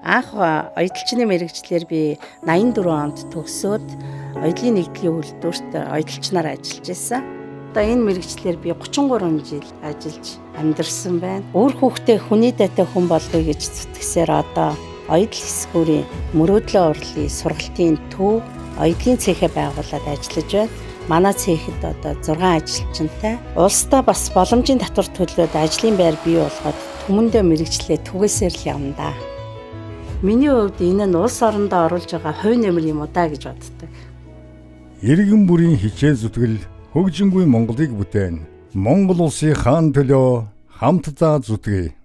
Анх оюутчны мэрэгчлэр би 84 онд төгсөөд оюутлын нэгдлийн үйлдвэрт оюутчнаар ажиллаж байсан. Одоо энэ мэрэгчлэр би 33 жил ажиллаж амьдарсан байна. Өөр хүүхдээ хүний датай хүн болгоё гэж зүтгэсээр одоо оюутл хэсгүүрийн мөрөөдлөө урлын сургалтын төв оюутлын цэхэ байгуулад ажиллаж байна. Манай цэхэд одоо 6 ажилчинтай. Улсдаа бас боломжийн татвар төлөөд ажлын байр бий болгоод хүмүүндээ мэрэгчлээ түгээсээр л явна да. Миний хувьд энэ нь улс орондоо оруулж байгаа хувь нэмэр юм уу да гэж боддог. Иргэн бүрийн хичээл зүтгэл хөгжингүй Монголыг бүтээн. Монгол улсын хаан төлөө хамтдаа зүтгэе.